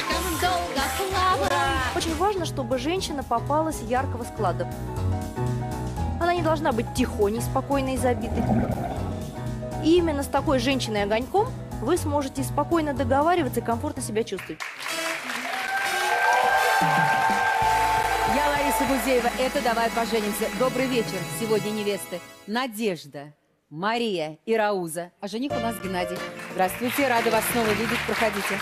слишком долго плавал. Очень важно, чтобы женщина попалась яркого склада. Она не должна быть тихоней, спокойной и забитой. И именно с такой женщиной-огоньком вы сможете спокойно договариваться и комфортно себя чувствовать. Я Лариса Гузеева. Это «Давай поженимся». Добрый вечер. Сегодня невесты Надежда, Мария и Рауза. А жених у нас Геннадий. Здравствуйте, рада вас снова видеть. Проходите.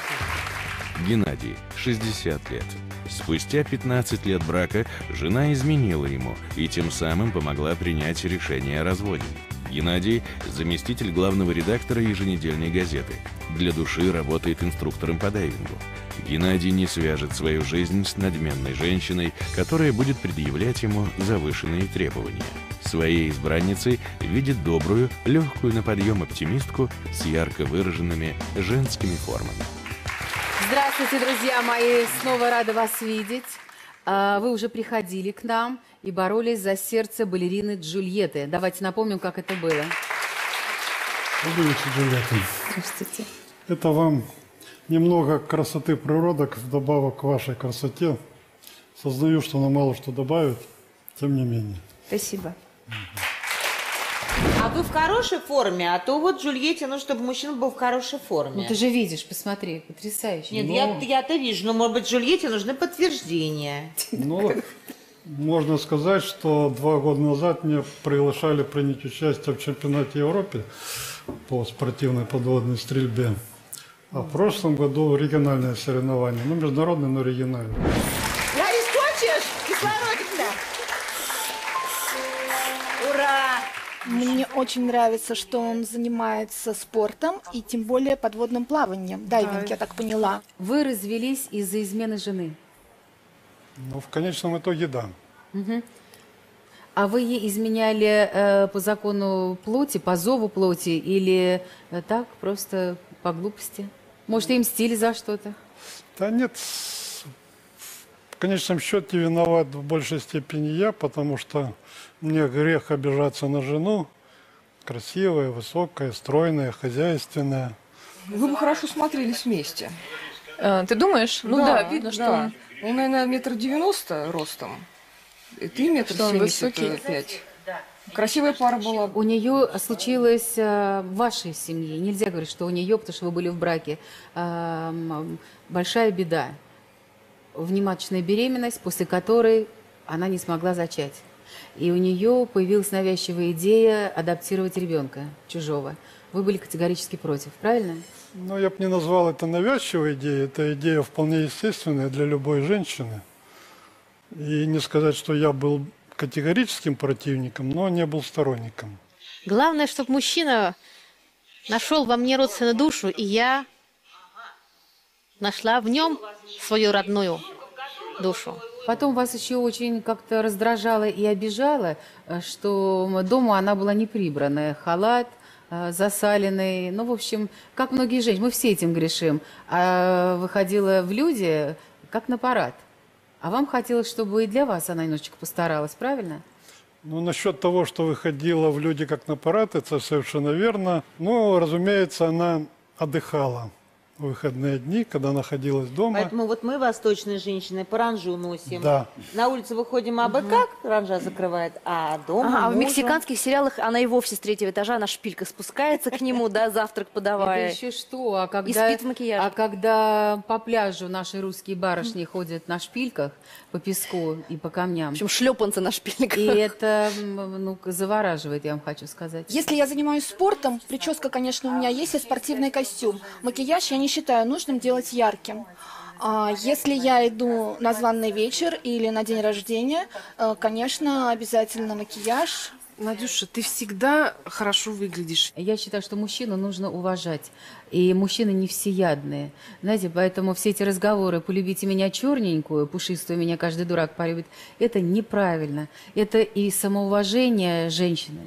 Геннадий, 60 лет. Спустя 15 лет брака жена изменила ему и тем самым помогла принять решение о разводе. Геннадий – заместитель главного редактора еженедельной газеты. Для души работает инструктором по дайвингу. Геннадий не свяжет свою жизнь с надменной женщиной, которая будет предъявлять ему завышенные требования. Своей избранницей видит добрую, легкую на подъем оптимистку с ярко выраженными женскими формами. Здравствуйте, друзья мои. Снова рада вас видеть. А, Вы уже приходили к нам и боролись за сердце балерины Джульетты. Давайте напомним, как это было. Добрый вечер, Джульетта. Здравствуйте. Это вам немного красоты природок вдобавок к вашей красоте. Сознаю, что она мало что добавит, тем не менее. Спасибо. А вы в хорошей форме, а то вот Джульетте нужно, чтобы мужчина был в хорошей форме. Ну ты же видишь, посмотри, потрясающе. Нет, Ну. я, я-то вижу, но, может быть, Джульетте нужны подтверждения. Но можно сказать, что два года назад меня приглашали принять участие в чемпионате Европы по спортивной подводной стрельбе. А в прошлом году региональное соревнование. Ну, международное, но региональное. Очень нравится, что он занимается спортом и тем более подводным плаванием. Дайвинг, я так поняла. Вы развелись из-за измены жены. Но в конечном итоге да. А вы ей изменяли э, по закону плоти, по зову плоти или э, так, просто по глупости? Может, ей мстили за что-то? Да нет, в конечном счете виноват в большей степени я, потому что мне грех обижаться на жену. Красивая, высокая, стройная, хозяйственная. Вы бы хорошо смотрелись вместе. А, Ты думаешь? Ну да, видно, что да. он... Он, наверное, метр девяносто ростом. И ты метр Что семьдесят пять. Красивая пара была. У нее случилось э, в вашей семье, нельзя говорить, что у нее, потому что вы были в браке, э, большая беда. Внематочная беременность, после которой она не смогла зачать. И у нее появилась навязчивая идея адаптировать ребенка чужого. Вы были категорически против, правильно? Но я бы не назвал это навязчивой идеей. Это идея вполне естественная для любой женщины. И не сказать, что я был категорическим противником, но не был сторонником. Главное, чтобы мужчина нашел во мне родственную душу, и я нашла в нем свою родную душу. Потом вас еще очень как-то раздражало и обижало, э, что дома она была не прибранная. Халат э, засаленный. Ну, в общем, как многие женщины, мы все этим грешим. А выходила в люди как на парад. А вам хотелось, чтобы и для вас она немножечко постаралась, правильно? Ну, насчет того, что выходила в люди как на парад, это совершенно верно. Ну, разумеется, она отдыхала выходные дни, когда находилась дома. Поэтому вот мы, восточные женщины, паранжу носим. Да. На улицу выходим, а как ранжа закрывает, а дома Ага, а в мексиканских сериалах она и вовсе с третьего этажа на шпильках спускается к нему, да, завтрак подавая. Это еще что? А когда, спит в макияже. А когда по пляжу наши русские барышни ходят на шпильках по песку и по камням, В общем, шлепанцы на шпильках. и это ну, завораживает, я вам хочу сказать. Если я занимаюсь спортом, прическа, конечно, у меня есть, и спортивный костюм. Макияж я не считаю нужным делать ярким. А если я иду на званный вечер или на день рождения, э, конечно, обязательно макияж. Надюша, ты всегда хорошо выглядишь. Я считаю, что мужчину нужно уважать. И мужчины не всеядные. Знаете, поэтому все эти разговоры «полюбите меня черненькую, пушистую меня каждый дурак полюбит» – это неправильно. Это и самоуважение женщины,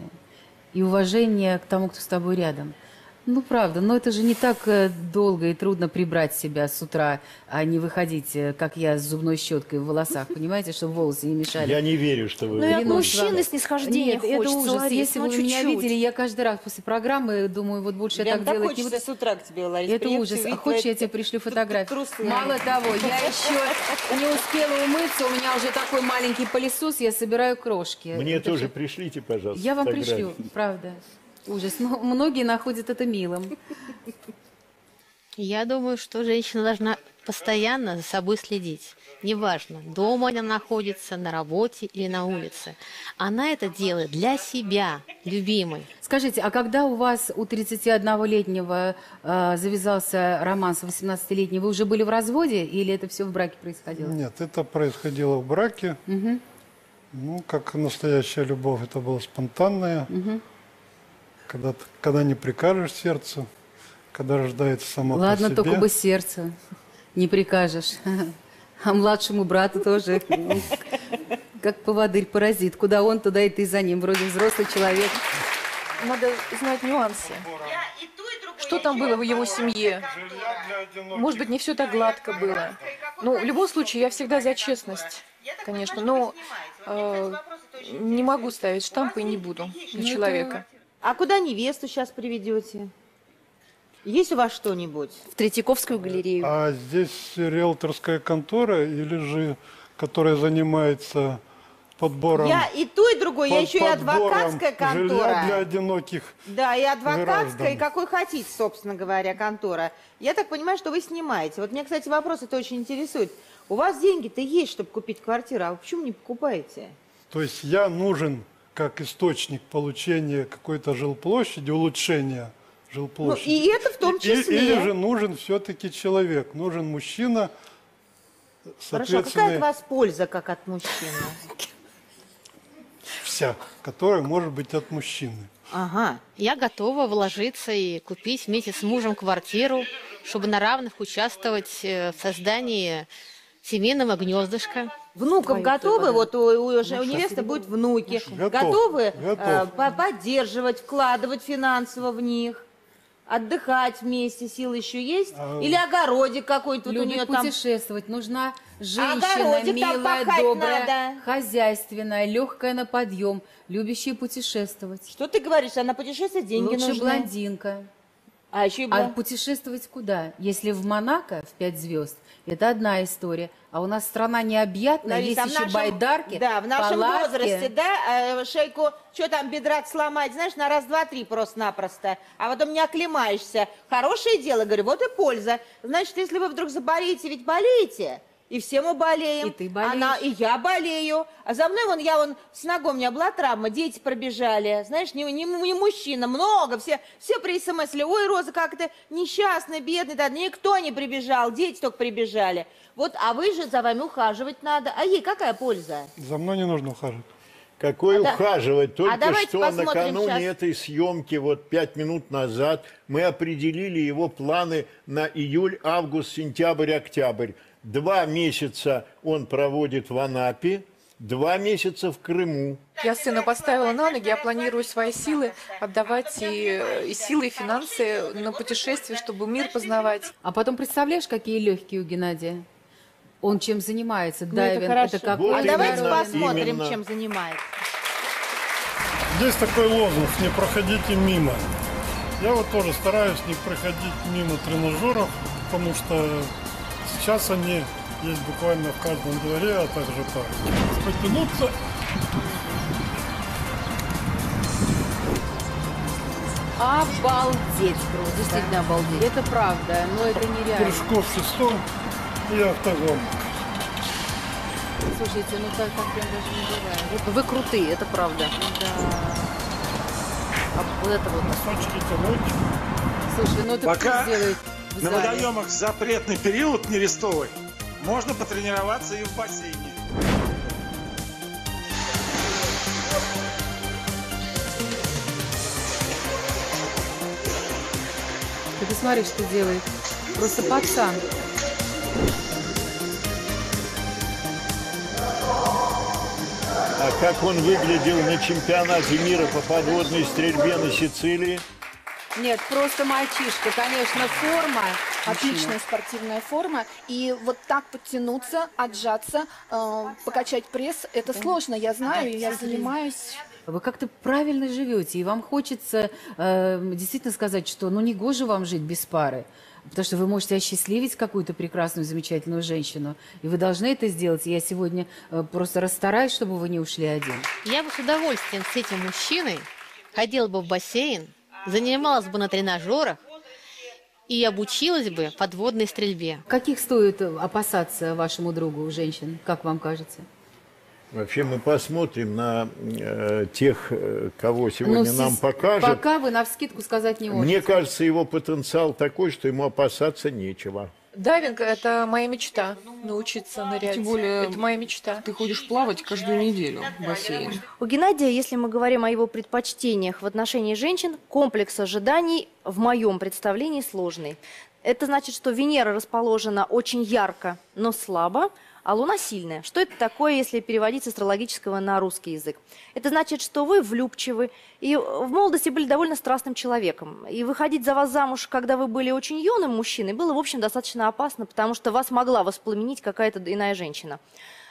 и уважение к тому, кто с тобой рядом. Ну, правда, но это же не так э, долго и трудно прибрать себя с утра, а не выходить, э, как я, с зубной щеткой в волосах, понимаете, чтобы волосы не мешали. Я не верю, что вы... Ну Клянусь мужчины вам. снисхождения Нет, это ужас. Ларис, Если ну вы меня видели, я каждый раз после программы думаю, вот больше я так делать не буду. с утра к тебе, Ларис. Это ужас. А хочешь, я тебе пришлю фотографию? трусы. Мало того, я еще не успела умыться, у меня уже такой маленький пылесос, я собираю крошки. Мне тоже пришлите, пожалуйста, Я вам пришлю, правда. Ужас. Но многие находят это милым. Я думаю, что женщина должна постоянно за собой следить. Неважно, дома она находится, на работе или на улице. Она это делает для себя, любимой. Скажите, а когда у вас, у 31-летнего, э, завязался роман с 18-летней, вы уже были в разводе или это все в браке происходило? Нет, это происходило в браке. Ну, как настоящая любовь, это было спонтанное. Когда, когда не прикажешь сердцу, когда рождается само Ладно, по себе. только бы сердце не прикажешь. А младшему брату тоже как поводырь-паразит. Куда он, туда и ты за ним. Вроде взрослый человек. Надо знать нюансы. Что там было в его семье? Может быть, не все так гладко было. Ну, в любом случае, я всегда за честность, конечно. Но э, не могу ставить штампы и не буду на человека. А куда невесту сейчас приведете? Есть у вас что-нибудь? В Третьяковскую галерею. А здесь риэлторская контора или же, которая занимается подбором... Я и то, и другое. Я под- еще и адвокатская Жилья для контора. одиноких. Да, и адвокатская, граждан. и какой хотите, собственно говоря, контора. Я так понимаю, что вы снимаете. Вот меня, кстати, вопрос это очень интересует. У вас деньги-то есть, чтобы купить квартиру, а вы почему не покупаете? То есть я нужен как источник получения какой-то жилплощади, улучшения Ну, жилплощади. и это в том И- числе. Или же нужен все-таки человек, нужен мужчина, Хорошо, а соответственно, какая от вас польза, как от мужчины? вся, которая может быть от мужчины. Ага. Я готова вложиться и купить вместе с мужем квартиру, чтобы на равных участвовать э, в создании семейного гнездышка. Внуков Ой, готовы? Вот у, у- у невесты будут внуки. Готов, Готовы готов. э, по- поддерживать, вкладывать финансово в них? Отдыхать вместе, силы еще есть? А, Или огородик какой-то вот у нее там? путешествовать. Нужна женщина Огородик милая, добрая, надо. хозяйственная, легкая на подъем, любящая путешествовать. Что ты говоришь? А на путешествие деньги Лучше нужны. блондинка. А еще и А блон- путешествовать куда? Если в Монако в пять звезд, это одна история. А у нас страна необъятная, Лариса, есть а еще нашем- байдарки, Да, в нашем палатки. возрасте, да, э, шейку, что там, бедра сломать, знаешь, на раз, два, три просто-напросто, а потом не оклемаешься. Хорошее дело, говорю, вот и польза. Значит, если вы вдруг заболеете, ведь болеете, и все мы болеем. И ты болеешь. Она, и я болею. А за мной, вон, я вон, с ногой у меня была травма, дети пробежали. Знаешь, не, не, не мужчина, много, все, все при смысле, ой, Роза, как ты несчастная, бедная, да, никто не прибежал, дети только прибежали. Вот, а вы же за вами ухаживать надо. А ей какая польза? За мной не нужно ухаживать. Какой А да- ухаживать? Только а что накануне щас. этой съемки, вот пять минут назад, мы определили его планы на июль, август, сентябрь, октябрь. Два месяца он проводит в Анапе, два месяца в Крыму. Я сына поставила на ноги, я планирую свои силы отдавать и, и силы, и финансы на путешествие, чтобы мир познавать. А потом представляешь, какие легкие у Геннадия? Он чем занимается? Ну, это Дайвинг. хорошо. какой Вот а именно, давайте посмотрим, именно. чем занимается. Здесь такой лозунг «Не проходите мимо». Я вот тоже стараюсь не проходить мимо тренажеров, потому что сейчас они есть буквально в каждом дворе, а также так. Потянуться Обалдеть просто. Действительно обалдеть. Это правда, но это нереально. прыжков шестом и автогон. Слушайте, ну так, так прям даже не бывает. Вот Вы крутые, это правда. Да. А вот это вот. Носочки тянуть. Слушай, ну это Пока сделает На зале? водоемах запретный период нерестовый. Можно потренироваться и в бассейне. Ты посмотри, что делает. Просто пацан. А как он выглядел на чемпионате мира по подводной стрельбе на Сицилии? Нет, просто мальчишка, конечно, форма. Отличная спортивная форма. И вот так подтянуться, отжаться, э, покачать пресс, это сложно, я знаю, я занимаюсь. Вы как-то правильно живете, и вам хочется э, действительно сказать, что ну не гоже вам жить без пары. Потому что вы можете осчастливить какую-то прекрасную, замечательную женщину. И вы должны это сделать. Я сегодня э, просто расстараюсь, чтобы вы не ушли один. Я бы с удовольствием с этим мужчиной ходила бы в бассейн, занималась бы на тренажерах и обучилась бы подводной стрельбе. Каких стоит опасаться вашему другу, женщин, как вам кажется? Вообще мы посмотрим на э, тех, э, кого сегодня Ну, нам покажут. Пока вы на вскидку сказать не можете. Мне кажется, его потенциал такой, что ему опасаться нечего. Дайвинг – это моя мечта, научиться нырять. Тем более- Это моя мечта. Ты ходишь плавать каждую неделю в бассейн. У Геннадия, если мы говорим о его предпочтениях в отношении женщин, комплекс ожиданий в моем представлении сложный. Это значит, что Венера расположена очень ярко, но слабо, а Луна сильная. Что это такое, если переводить с астрологического на русский язык? Это значит, что вы влюбчивы и в молодости были довольно страстным человеком. И выходить за вас замуж, когда вы были очень юным мужчиной, было, в общем, достаточно опасно, потому что вас могла воспламенить какая-то иная женщина.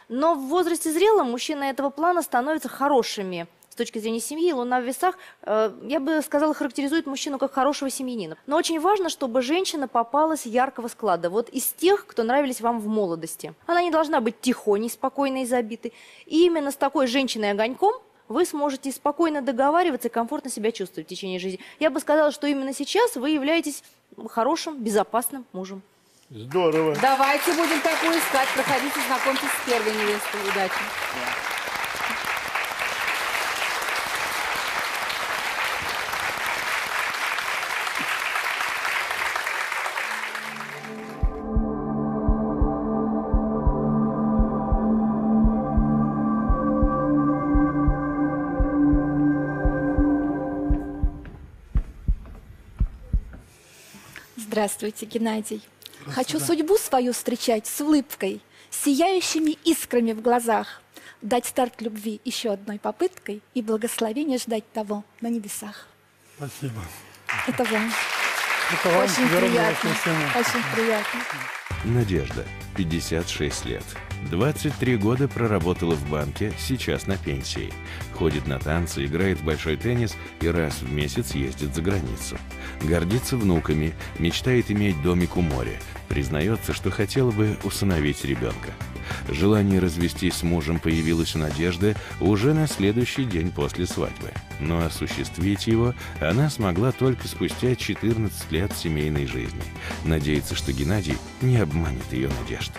Но в возрасте зрелом мужчины этого плана становятся хорошими точки зрения семьи. Луна в весах, э, я бы сказала, характеризует мужчину как хорошего семьянина. Но очень важно, чтобы женщина попалась яркого склада. Вот из тех, кто нравились вам в молодости. Она не должна быть тихоней, спокойной и забитой. И именно с такой женщиной-огоньком вы сможете спокойно договариваться и комфортно себя чувствовать в течение жизни. Я бы сказала, что именно сейчас вы являетесь хорошим, безопасным мужем. Здорово. Давайте будем такую искать. Проходите, знакомьтесь с первой невестой. Удачи. Здравствуйте, Геннадий. Хочу судьбу свою встречать с улыбкой, сияющими искрами в глазах, дать старт любви еще одной попыткой и благословение ждать того на небесах. Спасибо. Это вам. Это вам Очень приятно. Очень приятно. Надежда, 56 лет. 23 года проработала в банке, сейчас на пенсии. Ходит на танцы, играет в большой теннис и раз в месяц ездит за границу. Гордится внуками, мечтает иметь домик у моря. Признается, что хотела бы усыновить ребенка. Желание развестись с мужем появилось у Надежды уже на следующий день после свадьбы. Но осуществить его она смогла только спустя 14 лет семейной жизни. Надеется, что Геннадий не обманет ее надежд.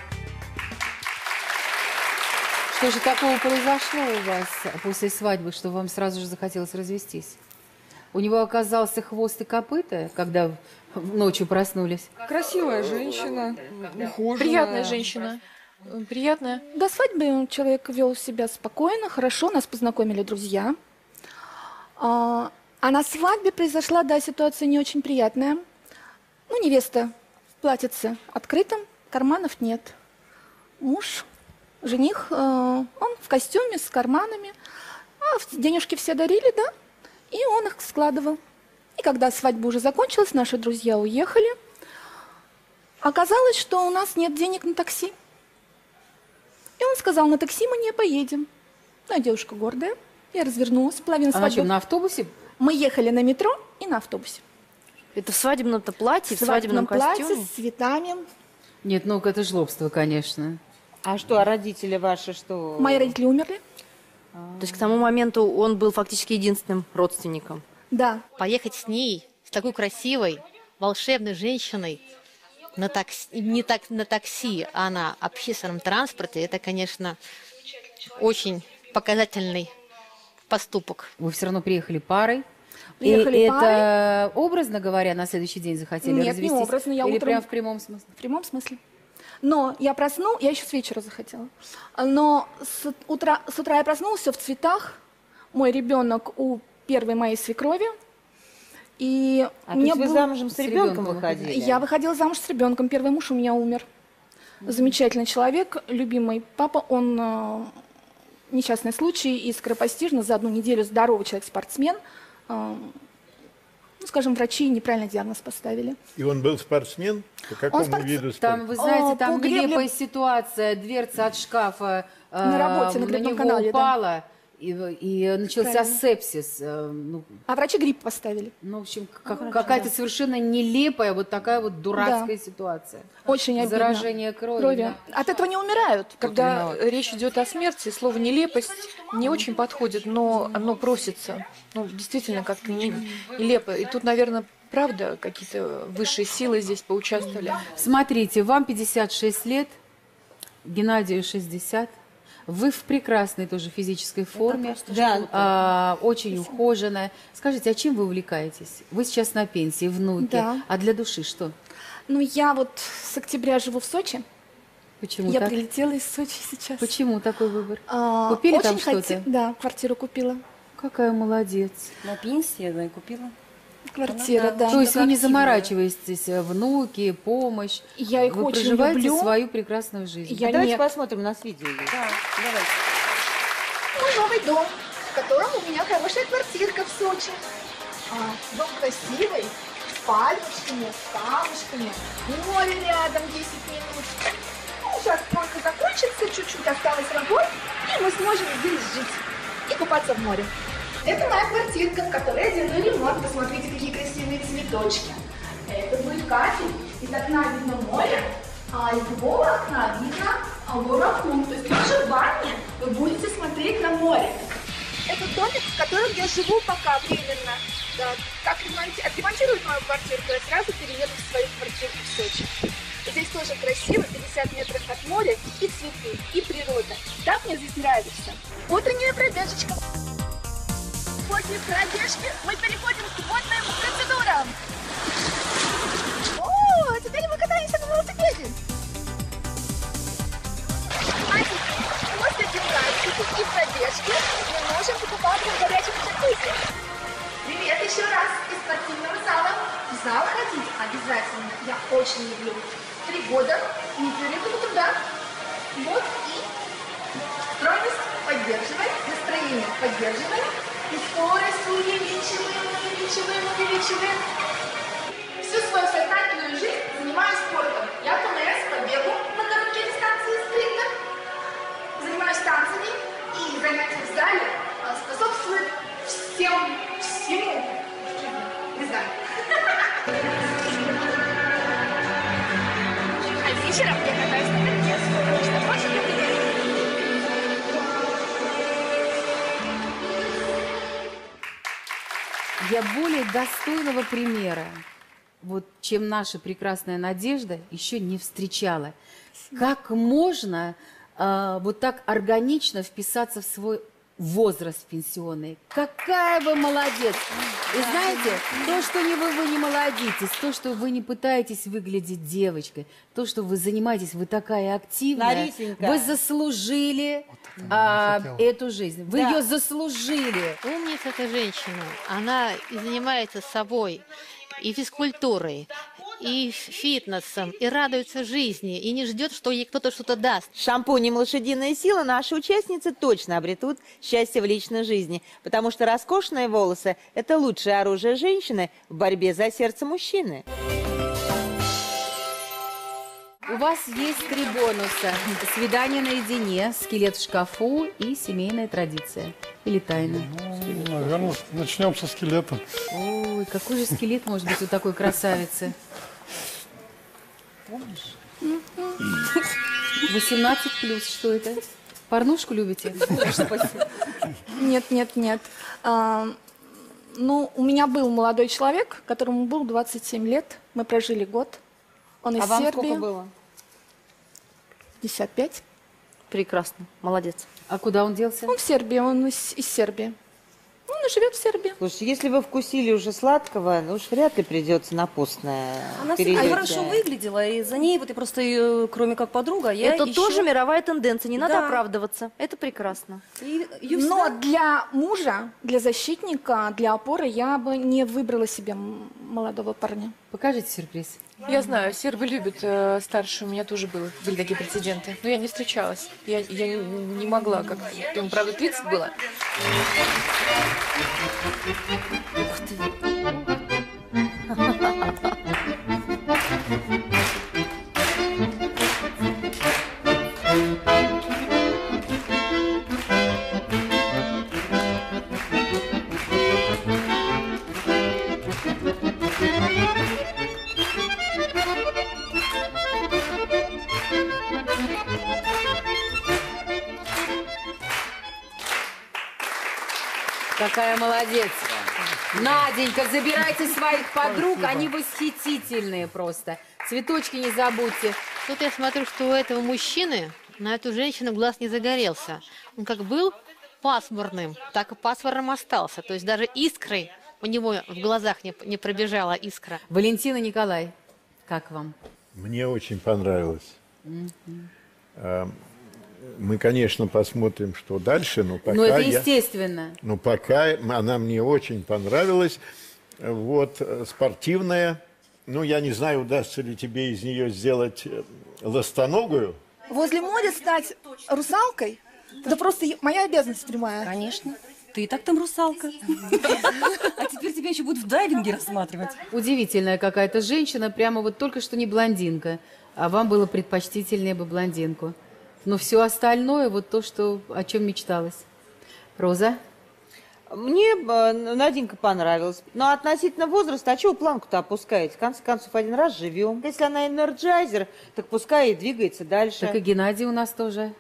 Что же такого произошло у вас после свадьбы, что вам сразу же захотелось развестись? У него оказался хвост и копыта, когда ночью проснулись? Красивая женщина, ухоженная. Приятная женщина. Э, Приятная. До свадьбы человек вел себя спокойно, хорошо, нас познакомили друзья. А, а на свадьбе произошла, да, ситуация не очень приятная. Ну, невеста в платьице открытом, карманов нет. Муж, жених, э, он в костюме с карманами. А в- денежки все дарили, да, и он их складывал. И когда свадьба уже закончилась, наши друзья уехали. Оказалось, что у нас нет денег на такси. И он сказал, на такси мы не поедем. Ну, я девушка гордая. Я развернулась, половину А на свадьбы. чем, на автобусе? Мы ехали на метро и на автобусе. Это в свадебном-то платье, в свадебном платье костюме. с цветами. Нет, ну это жлобство, конечно. А что, а родители ваши что? Мои родители умерли. То есть к тому моменту он был фактически единственным родственником. Да. Поехать с ней, с такой красивой, волшебной женщиной, на такси, не так на такси, а на общественном транспорте, это, конечно, очень показательный поступок. Вы все равно приехали парой. Приехали и парой. это, образно говоря, на следующий день захотели Нет, не развестись? образно, я Или утром- прям в прямом смысле? В прямом смысле. Но я просну, я еще с вечера захотела. Но с утра, с утра я проснулась, все в цветах. Мой ребенок у первой моей свекрови. И А мне то есть вы был- замужем с, с ребенком ребенком выходили? Я выходила замуж с ребенком. Первый муж у меня умер. Замечательный человек, любимый папа. Он э, несчастный случай и скоропостижно за одну неделю здоровый человек, спортсмен. э, ну, скажем, врачи неправильно диагноз поставили. И он был спортсмен? По какому спорт- виду спорта? Там, вы знаете, А, там по гребле- нелепая ситуация. Дверца от шкафа э, На работе, на гребном него канале, да. И, и начался Правильно. сепсис. э, Ну, А врачи грипп поставили. ну, в общем, как- какая-то совершенно нелепая вот такая вот дурацкая ситуация. Очень обидно. Заражение крови. Крови. да. От этого не умирают. Когда речь идет о смерти, слово нелепость не очень подходит, но оно просится. Ну, действительно, как-то не- нелепо. И тут, наверное, правда, какие-то высшие силы здесь поучаствовали. Смотрите, вам 56 лет, Геннадию 60. Вы в прекрасной тоже физической форме, Да. а, очень ухоженная. Скажите, а чем вы увлекаетесь? Вы сейчас на пенсии, внуки, Да. а для души что? Ну, я вот с октября живу в Сочи. Почему я так? прилетела из Сочи сейчас. Почему такой выбор? А, Купили очень там что-то? хоте- Да, квартиру купила. Какая молодец. На пенсии, да, и купила. Квартира, да. То есть вы не заморачиваетесь, э, внуки, помощь. Я их вы очень проживаете люблю. свою прекрасную жизнь. Я Давайте не- посмотрим, у нас видео есть. Да, давайте. Мой новый дом, в котором у меня хорошая квартирка в Сочи. А, дом красивый, с пальмочками, с камушками, море рядом 10 минут. Ну, сейчас только закончится, чуть-чуть осталось работ, и мы сможем здесь жить и купаться в море. Это моя квартирка, в которой я делаю ремонт. Посмотрите, какие красивые цветочки. Это будет кафель. Из окна видно море, а из другого окна видно Буракун. То есть в вашей бане вы будете смотреть на море. Это домик, в котором я живу пока временно. Да, как ремонти- отремонтируют мою квартирку, я сразу перееду в свою квартирку в Сочи. Здесь тоже красиво, 50 метров от моря, и цветы, и природа. Так мне здесь нравится. Утренняя пробежечка. После пробежки мы переходим к водным процедурам. О, теперь мы катаемся на велосипеде. А теперь, после гимнастики и пробежки мы можем покупаться в горячем джакузи. Привет еще раз из спортивного зала. В зал ходить обязательно. Я очень люблю. Три года непрерывного труда. Вот и стройность поддерживаем, настроение поддерживаем. И скорость увеличиваем, увеличиваем, увеличиваем. Всю свою сознательную жизнь занимаюсь спортом. Я ПМС по бегу на короткие дистанции спринтер. Занимаюсь танцами Я более достойного примера, вот, чем наша прекрасная Надежда, еще не встречала. Как можно а, вот так органично вписаться в свой возраст пенсионный? Какая вы молодец! И знаете, то, что не вы, вы не молодитесь, то, что вы не пытаетесь выглядеть девочкой, то, что вы занимаетесь, вы такая активная, Ларисенька. вы заслужили а, эту жизнь, вы Да. ее заслужили. Умница эта женщина. Она и занимается собой, и физкультурой, и фитнесом, и радуется жизни, и не ждет, что ей кто-то что-то даст. Шампунем «Лошадиная сила» наши участницы точно обретут счастье в личной жизни, потому что роскошные волосы – это лучшее оружие женщины в борьбе за сердце мужчины. У вас есть три бонуса. Свидание наедине, скелет в шкафу и семейная традиция. Или тайна. Ну, наверное, начнем со скелета. Ой, какой же скелет может быть у такой красавицы? 18 плюс, что это? Порнушку любите? Нет, нет, нет. А, ну, у меня был молодой человек, которому был 27 лет. Мы прожили год. Он из а вам Сербии. сколько было? 55. Прекрасно, молодец. А куда он делся? Он в Сербии, он из, из Сербии. Ну, Он и живет в Сербии. Слушайте, если вы вкусили уже сладкого, ну уж вряд ли придется на постное Она всегда хорошо выглядела, и за ней вот и просто, э, кроме как подруга, я Это еще- тоже мировая тенденция, не надо Да. оправдываться. Это прекрасно. И Но для мужа, для защитника, для опоры я бы не выбрала себе молодого парня. Покажите сюрприз. Я знаю, сербы любят э, старше, у меня тоже было, были такие прецеденты. Но я не встречалась, я, я не, не могла, как ему, правда, 30 было. Ух ты. Молодец. Наденька, забирайте своих подруг, Спасибо. они восхитительные просто. Цветочки не забудьте. Тут я смотрю, что у этого мужчины на эту женщину глаз не загорелся. Он как был пасмурным, так и пасмурным остался. То есть даже искрой у него в глазах не, не пробежала искра. Валентина Николай, как вам? Мне очень понравилось. Мгм. А, Мы, конечно, посмотрим, что дальше, но пока Ну, это я- естественно. Но пока она мне очень понравилась. Вот, э, спортивная. Ну, я не знаю, удастся ли тебе из нее сделать э, ластоногую. Возле моря стать русалкой? Да просто моя обязанность прямая. Конечно. Ты и так там русалка. А теперь тебя еще будут в дайвинге рассматривать. Удивительная какая-то женщина, прямо вот только что не блондинка. А вам было предпочтительнее бы блондинку. Но все остальное, вот то, что, о чем мечталось. Роза? Мне э, Наденька понравилась. Но относительно возраста, а чего планку-то опускаете? В конце концов, один раз живем. Если она энерджайзер, так пускай и двигается дальше. Так и Геннадий у нас тоже.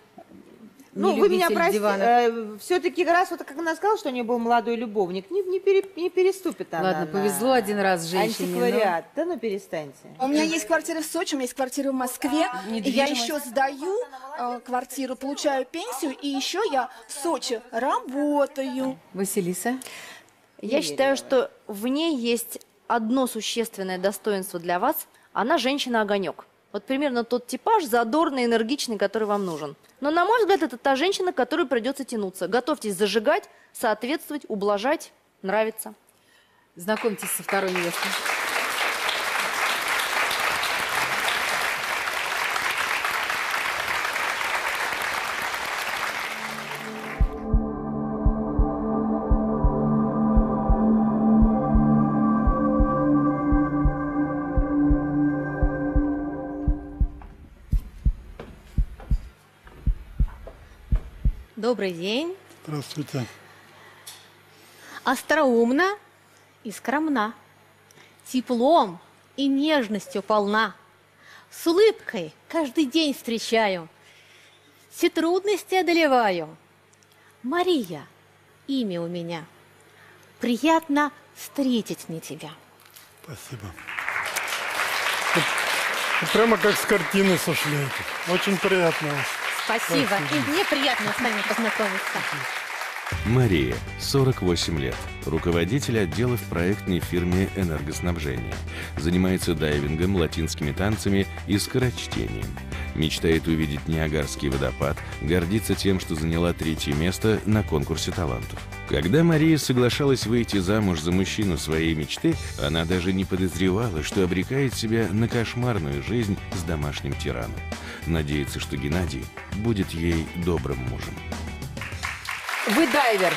Ну, не вы меня простите, дивана. все-таки раз вот как она сказала, что у нее был молодой любовник, не, не, пере- не переступит она Ладно, на повезло один раз женщине. но- Антиквариат. Да ну перестаньте. У меня есть квартира в Сочи, у меня есть квартира в Москве. И я еще сдаю э, квартиру, получаю пенсию, и еще я в Сочи работаю. Василиса? Я считаю, что в ней есть одно существенное достоинство для вас. Она женщина-огонек. Вот примерно тот типаж задорный, энергичный, который вам нужен. Но, на мой взгляд, это та женщина, которой придется тянуться. Готовьтесь зажигать, соответствовать, ублажать, нравится. Знакомьтесь со второй невестой. Добрый день. Здравствуйте. Остроумна и скромна. Теплом и нежностью полна. С улыбкой каждый день встречаю. Все трудности одолеваю. Мария, имя у меня. Приятно встретить мне тебя. Спасибо. Прямо как с картины сошли. Очень приятно. Спасибо. Спасибо. И мне приятно с вами познакомиться. Мария, 48 лет, руководитель отдела в проектной фирме энергоснабжения. Занимается дайвингом, латинскими танцами и скорочтением. Мечтает увидеть Ниагарский водопад, гордится тем, что заняла третье место на конкурсе талантов. Когда Мария соглашалась выйти замуж за мужчину своей мечты, она даже не подозревала, что обрекает себя на кошмарную жизнь с домашним тираном. Надеется, что Геннадий будет ей добрым мужем. Вы дайвер.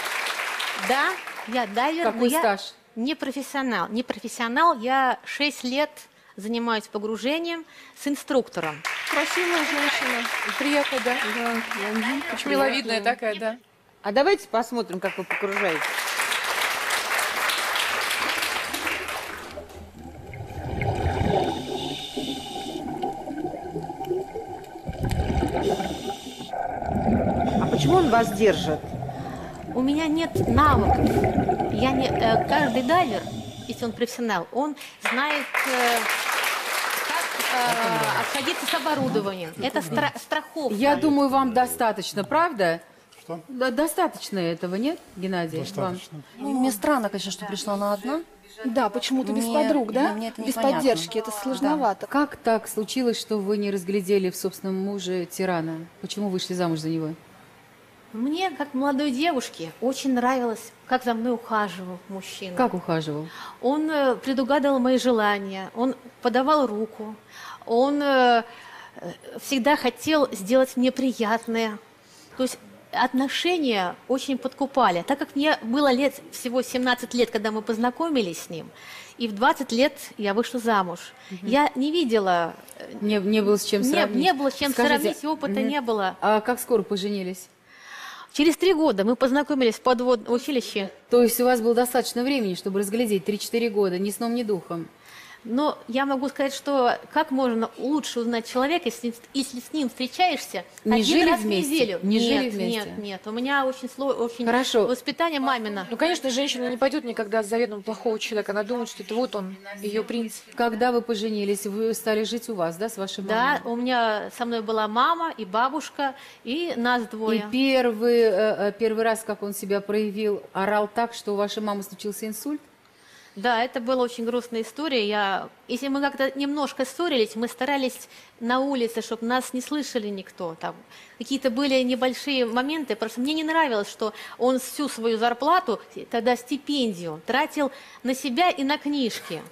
Да, я дайвер, Какой но я стаж? не профессионал. Не профессионал, я 6 лет занимаюсь погружением с инструктором. Красивая женщина. Приятно, да? Да. Очень миловидная такая, да. А давайте посмотрим, как вы погружаетесь. А почему он вас держит? У меня нет навыков. Я не, э, каждый дайвер, если он профессионал, он знает, э, как э, обходиться с оборудованием. Это стра- страховка. Я думаю, вам достаточно, правда? Что? достаточно этого, нет, Геннадий? Достаточно. Ну, мне странно, конечно, что пришла она одна. Да, почему-то без подруг, да? мне это без непонятно. поддержки, это сложновато. Как так случилось, что вы не разглядели в собственном муже тирана? Почему вышли замуж за него? Мне, как молодой девушке, очень нравилось, как за мной ухаживал мужчина. Как ухаживал? Он э, предугадывал мои желания, он подавал руку, он э, э, всегда хотел сделать мне приятное. То есть отношения очень подкупали. Так как мне было лет всего 17 лет, когда мы познакомились с ним, и в 20 лет я вышла замуж. Я не видела... Не, не было с чем не, сравнить? не было с чем Скажите, сравнить, опыта мгм. не было. А как скоро поженились? Через три года мы познакомились в подводном училище. То есть у вас было достаточно времени, чтобы разглядеть 3-4 года, ни сном, ни духом? Но я могу сказать, что как можно лучше узнать человека, если, если с ним встречаешься Не один жили раз вместе? в неделю? Не нет, жили вместе? Нет, нет. У меня очень, сло- очень Хорошо. воспитание мамина. Ну, конечно, женщина не пойдет никогда с заведомо плохого человека. Она думает, что это вот он, ее принц. Когда вы поженились, вы стали жить у вас, да, с вашей мамой? Да, у меня со мной была мама и бабушка, и нас И двое. первый, э, э, первый раз, как он себя проявил, орал так, что у вашей мамы случился инсульт? Да, это была очень грустная история. Я, если мы как-то немножко ссорились, мы старались на улице, чтобы нас не слышали никто. Там какие-то были небольшие моменты. Просто мне не нравилось, что он всю свою зарплату, тогда стипендию, тратил на себя и на книжки.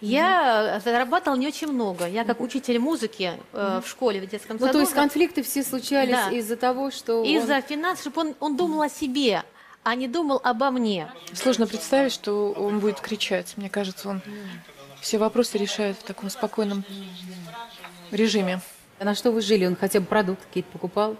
Я зарабатывала не очень много. Я как учитель музыки э, в школе, в детском Ну, саду. то есть конфликты все случались Да. из-за того, что он- Из-за финансов, чтобы он, он думал о себе, а не думал обо мне. Сложно представить, что он будет кричать. Мне кажется, он все вопросы решает в таком спокойном режиме. На что вы жили? Он хотя бы продукты какие-то покупал?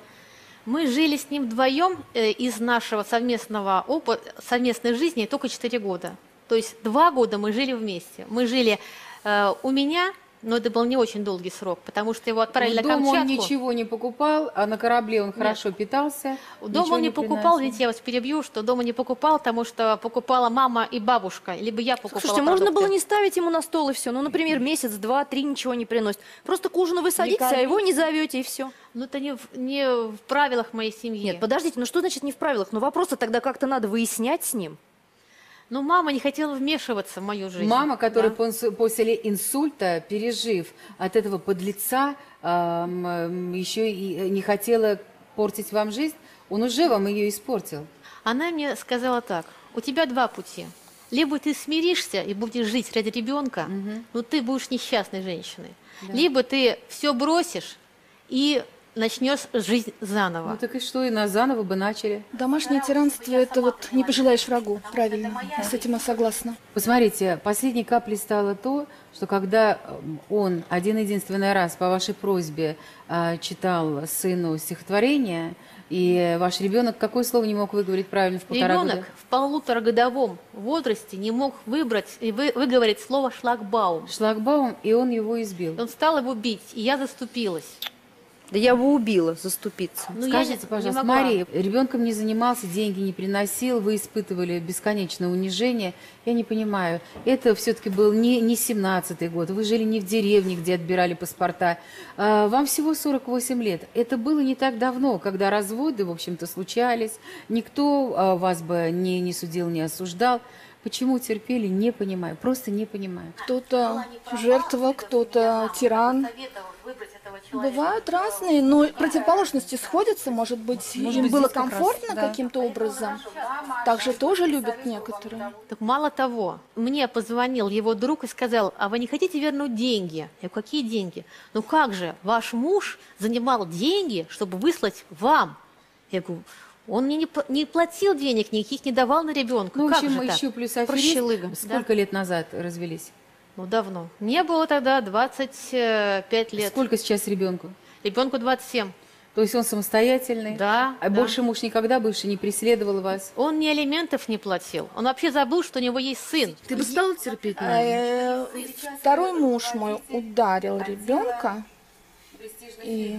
Мы жили с ним вдвоем э, из нашего совместного опыта, совместной жизни только 4 года. То есть два года мы жили вместе. Мы жили э, у меня, но это был не очень долгий срок, потому что его отправили В на дом он Камчатку. ничего не покупал, а на корабле он хорошо питался. Дома он не покупал, приносил. видите, я вас перебью, что дома не покупал, потому что покупала мама и бабушка, либо я покупала Слушайте, можно продукты. было не ставить ему на стол и все. Ну, например, месяц, два, три ничего не приносит. Просто к ужину вы садитесь, а его не зовете и все. Ну, это не в, не в правилах моей семьи. Нет, подождите, ну что значит не в правилах? Ну вопросы тогда как-то надо выяснять с ним. Ну, мама не хотела вмешиваться в мою жизнь. Мама, которая Да. пос- после инсульта, пережив от этого подлеца, ам, еще и не хотела портить вам жизнь, он уже вам ее испортил. Она мне сказала так, у тебя два пути. Либо ты смиришься и будешь жить ради ребенка, но ты будешь несчастной женщиной. Либо ты все бросишь и начнешь жизнь заново. Ну так и что, и на заново бы начали. Домашнее тиранство – это вот не пожелаешь врагу, правильно. С этим я согласна. Посмотрите, последней каплей стало то, что когда м, он один-единственный раз по вашей просьбе а, читал сыну стихотворение, и ваш ребенок какое слово не мог выговорить правильно в полтора Ребенок года? в полуторагодовом возрасте не мог выбрать и вы- выговорить слово шлагбаум. Шлагбаум, и он его избил. Он стал его бить, и я заступилась. Да я его убила, заступиться. Ну, я Скажите, не- не пожалуйста, могла. Мария, ребенком не занимался, деньги не приносил, вы испытывали бесконечное унижение. Я не понимаю, это все-таки был не, не 17-й год, вы жили не в деревне, где отбирали паспорта. А, Вам всего 48 лет. Это было не так давно, когда разводы, в общем-то, случались. Никто а, вас бы не, не судил, не осуждал. Почему терпели, не понимаю, просто не понимаю. Кто-то жертва, кто-то тиран. Бывают разные, но противоположности сходятся, может быть, Может им быть, было здесь как раз, комфортно да. каким-то образом. Также тоже любят некоторые. Так мало того, мне позвонил его друг и сказал, а вы не хотите вернуть деньги? Я говорю, какие деньги? Ну как же, ваш муж занимал деньги, чтобы выслать вам. Я говорю, он мне не, не платил денег, никаких не давал на ребенка. Ну, в как общем, же так? еще плюс Прощелыга, аферист. да. Сколько лет назад развелись? Ну, давно. Мне было тогда 25 лет. Сколько сейчас ребенку? Ребенку 27. То есть он самостоятельный? Да. А да. больше муж никогда бывший не преследовал вас? Он ни алиментов не платил. Он вообще забыл, что у него есть сын. Ты бы стала терпеть? Э, Второй муж мой ударил ребенка, и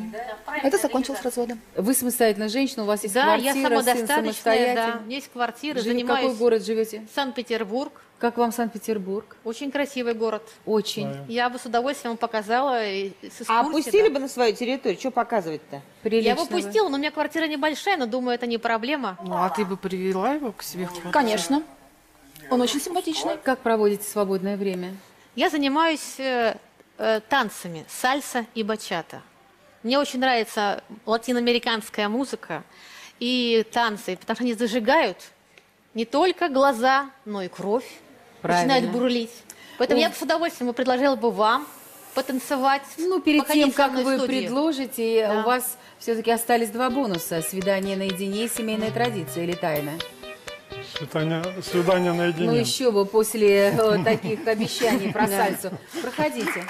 это закончилось разводом. Вы самостоятельная женщина, у вас есть Да, квартира, я самодостаточная, да. самостоятельный. У меня есть квартира, Живи- занимаюсь... Какой город живете? Санкт-Петербург. Как вам Санкт-Петербург? Очень красивый город. Очень. Я бы с удовольствием вам показала с А пустили да. бы на свою территорию? Что показывать-то? Я его пустила, но у меня квартира небольшая, но думаю, это не проблема. Ну, а ты бы привела его к себе в квартиру? Конечно. Он очень симпатичный. Как проводите свободное время? Я занимаюсь э, танцами, сальса и бачата. Мне очень нравится латиноамериканская музыка и танцы, потому что они зажигают не только глаза, но и кровь. Правильно. Начинает бурлить. Поэтому я бы с удовольствием предложила бы вам потанцевать. Ну, перед тем, как вы студию. предложите, Да. у вас все-таки остались два бонуса. Свидание наедине, семейная традиция или тайна? Свидание, свидание наедине. Ну, еще бы после э, таких обещаний про Да. сальсу. Проходите.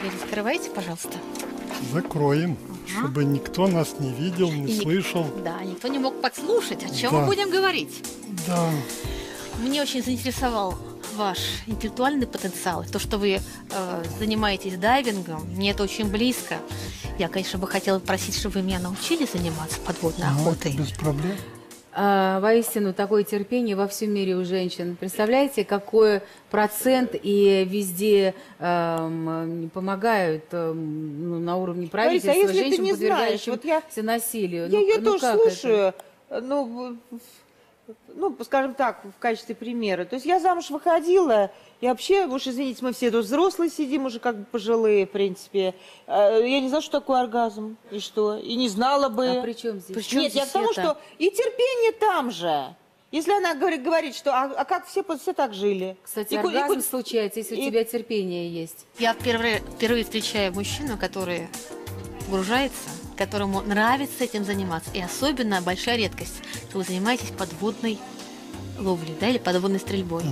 Дверь закрывайте, пожалуйста. Закроем. чтобы никто нас не видел, не И ник- слышал. Да, никто не мог подслушать, о чем Да. мы будем говорить. Да. Мне очень заинтересовал ваш интеллектуальный потенциал. То, что вы э, занимаетесь дайвингом, мне это очень близко. Я, конечно, бы хотела просить, чтобы вы меня научили заниматься подводной Ну, охотой. без проблем. А, воистину, такое терпение во всем мире у женщин. Представляете, какой процент и везде эм, помогают эм, ну, на уровне правительства Лариса, а если ты женщин, не знаешь, вот я- насилию. Я Ну, ее ну тоже как это? слушаю. Ну, ну, скажем так, в качестве примера. То есть я замуж выходила, и вообще, уж извините, мы все тут взрослые сидим, уже как бы пожилые, в принципе. Э, Я не знаю, что такое оргазм, и что, и не знала бы. А при чем здесь? Нет, При чем я здесь к тому, это? что и терпение там же. Если она говорит, говорит что а, а как все, все так жили? Кстати, И ку- и оргазм случается, если у и- тебя терпение есть. Я впервые, впервые встречаю мужчину, который погружается, которому нравится этим заниматься. И особенно большая редкость, что вы занимаетесь подводной ловлей, да, или подводной стрельбой.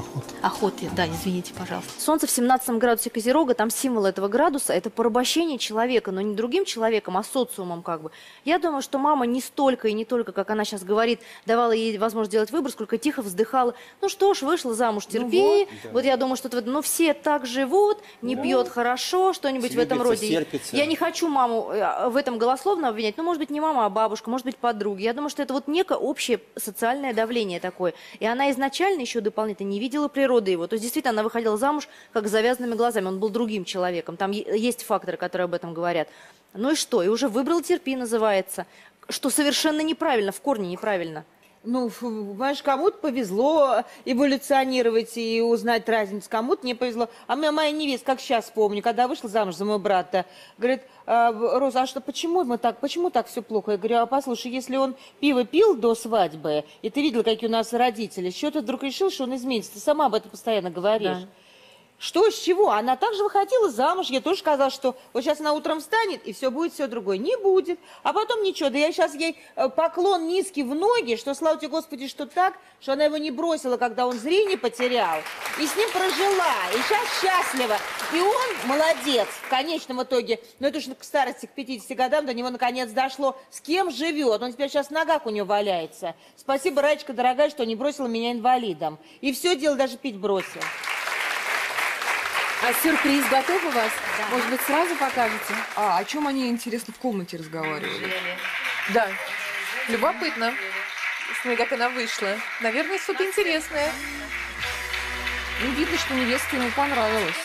Охотой. да, извините, пожалуйста. Солнце в 17 градусе Козерога, там символ этого градуса – это порабощение человека, но не другим человеком, а социумом как бы. Я думаю, что мама не столько и не только, как она сейчас говорит, давала ей возможность делать выбор, сколько тихо вздыхала. Ну что ж, вышла замуж, терпи. вот, да. вот. я думаю, что ну все так живут, не Да. пьет хорошо, что-нибудь в этом роде. терпится. Я не хочу маму э, в этом голословно обвинять, ну может быть не мама, а бабушка, может быть подруги. Я думаю, что это вот некое общее социальное давление такое. И она изначально еще дополнительно не видела природы его. То есть действительно она выходила замуж как с завязанными глазами. Он был другим человеком. Там есть факторы, которые об этом говорят. Ну и что? И уже выбрал терпи, называется. Что совершенно неправильно, в корне неправильно. Ну, понимаешь, кому-то повезло эволюционировать и узнать разницу, кому-то не повезло. А меня моя невестка, как сейчас помню, когда вышла замуж за моего брата, говорит, «А, Роза, а что, почему мы так, почему так все плохо? Я говорю, а послушай, если он пиво пил до свадьбы, и ты видела, какие у нас родители, что ты вдруг решил, что он изменится? Ты сама об этом постоянно говоришь. Да. Что, с чего? Она также выходила замуж. Я тоже сказала, что вот сейчас она утром встанет, и все будет все другое. Не будет. А потом ничего. Да я сейчас ей э, поклон низкий в ноги, что слава тебе, Господи, что так, что она его не бросила, когда он зрение потерял. И с ним прожила. И сейчас счастлива. И он молодец в конечном итоге. Но это уж к старости, к 50 годам до него наконец дошло. С кем живет? Он теперь сейчас в ногах у него валяется. Спасибо, Раечка, дорогая, что не бросила меня инвалидом. И все дело даже пить бросил. А сюрприз готов у вас? Может быть, сразу покажете? А о чем они, интересно, в комнате разговаривали? Да. Любопытно. Смотри, как она вышла. Наверное, что-то интересное. Ну, видно, что невестка ему понравилась.